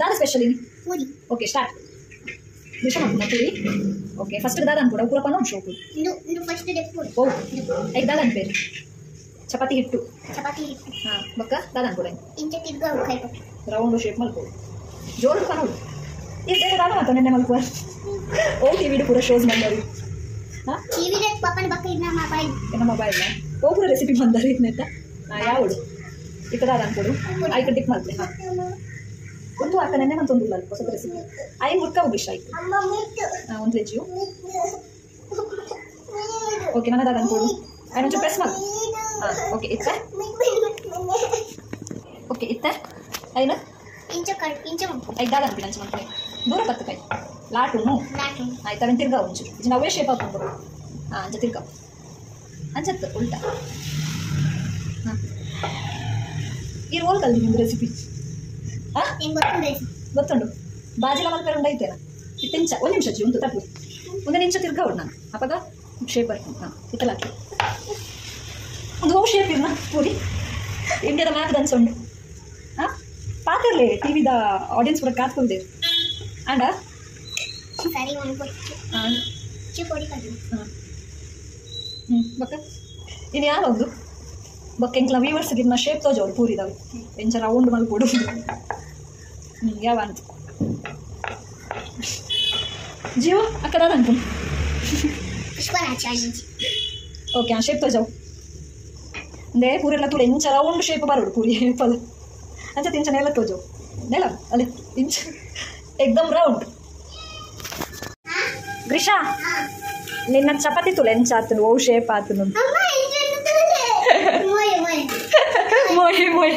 ದಾದ ಸ್ಪೆಷಲ್ ಇನಿ okay start ವಿಷಮ ಪೂರಿ ಓಕೆ ಫಸ್ಟ್ ದಾದ ಅನ್ಕೊಡ ಪೂರಪ್ಪ ನೋಡಿ ಶೋಕು ಓ ಐದು ದಾದ ಅನ್ಪೇರು ಚಪಾತಿ ಹಿಟ್ಟು ಚಪಾತಿ ಹಿಟ್ಟು ಹಾಂ ಬಕ್ಕ ದಾದ ಅನ್ಕೊಡ ರೌಂಡ್ ಶೇಪ್ ಮಲ್ಕೊಡು ಜೋರು ಕನೋಡು ಈಗ ಬೇಗ ದಾದ ಮಾತು ನೆನ್ನೆ ಮಲ್ಕುವ ಓ ಟಿ ವಿಡು ಪೂರ ಶೋಸ್ ಮಾಡೋರು ಹಾಂ ಟಿವಿ ಪಪ್ಪನ ಬಕ್ಕ ಇನ್ನ ಮೊಬೈಲ್ ಇನ್ನ ಮೊಬೈಲ್ ಓ ಪೂರ ರೆಸಿಪಿ ಬಂದಾರ ಇದನ್ನ ಯಾವ ಇಕ್ಕ ದಾದ ಅನ್ಕೊಡು ಐಕ ಟಿಕ್ ಮಾಡ್ತೀನಿ ಹಾಂ ಒಂದು ಆ ಕಡೆನೇ ನಾನು ತಂದಿಲ್ಲ ಅಲ್ಲಿ ಹೊಸದ ರೆಸಿಪಿ ಆಯ್ತು ಹುಡ್ಕ ಹೋಗಿಷ್ಟ ಆಯಿತು ಒಂದು ವೆಜ್ಜು ಓಕೆ ನಾನು ಅದಾಗ ಅನ್ಕೊಡು ಆಯ್ತು ಒಂಚೂರು ಪ್ರೆಸ್ ಮಾಡು ಹಾಂ ಓಕೆ ಇತ್ತೆ ಓಕೆ ಇತ್ತೆ ಏನು ಇಂಚು ಕಟ್ ಇಂಚು ಐದಾಗ ಅನ್ಬಿಡ ಅಂಚು ಮಾಡ್ಕೊಳ್ಳಿ ದೂರ ಬರ್ತಕಾಯಿ ಲಾಟುನು ಆಯ್ತು ಅದನ್ನು ತಿರ್ಗಾ ಒಂಚೂರು ಇದು ನಾವೇ ಶೇಪ್ ಹಾಕೊಂಡ್ಬಿಡು ಹಾಂ ಅಂಚ ತಿರ್ಗಾ ಅಂಚತ್ತು ಉಲ್ಟಾ ಹಾಂ ಈ ರೋಲ್ ಕಲ್ತಿದ್ದೀನಿ ರೆಸಿಪಿ ಗೊತ್ತುಂಡು ಬಾಜಿಲ ಮಲ್ಪೇರು ಉಂಡೈತೇನ ಇತ್ತು ನಿಮಿಷ ಒಂದು ನಿಮಿಷ ಚಿ ಒಂದು ತಪ್ಪು ಒಂದು ನಿಮಿಷ ತಿರ್ಗಾವಡು ನಾನು ಅಪದ ಶೇಪ್ ಬರ್ತೇನೆ ಹಾಂ ಇತ್ತಲಾಕಿ ಒಂದು ಹೋ ಶೇಪ್ ಇರ್ನ ಪೂರಿ ಇಂಡಿಯಾದ ಮ್ಯಾಪ್ ಉಂಡು ಹಾಂ ಪಾತ್ರಲೇ ಟಿ ವಿದ ಆಡಿಯನ್ಸ್ ಕೂಡ ಕಾತ್ಕೊಂಡಿರು ಆಂಡ ಹ್ಞೂ ಬಕ್ಕ ಇದು ಯಾರೊಂದು ಬಕ್ಕ ಎಂಕ್ಲ ವ್ಯೂವರ್ಸ್ಗೆ ಇನ್ನ ಶೇಪ್ ಅವ್ರು ಪೂರಿದಾವೆ ಎಂಚ ರೌಂಡ್ ಮಲ್ಕೊಡು నింగ వండు జియో అకడ వండు శుభ నాచాలి ఓకే ఆ షేప్ తో जाओ నే పూరేల తో రేం చరౌండ్ షేప్ బరుడు పూరేని పల అంచా tinca నేల తో జో నేల అది tinc एकदम राउंड हां ग्रिशा हां నిన్న చపతి తో లేంచాతు ను ఓ షేపాతు ను అమ్మ ఏంటి ను తో మోహి మోహి మోహి